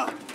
up!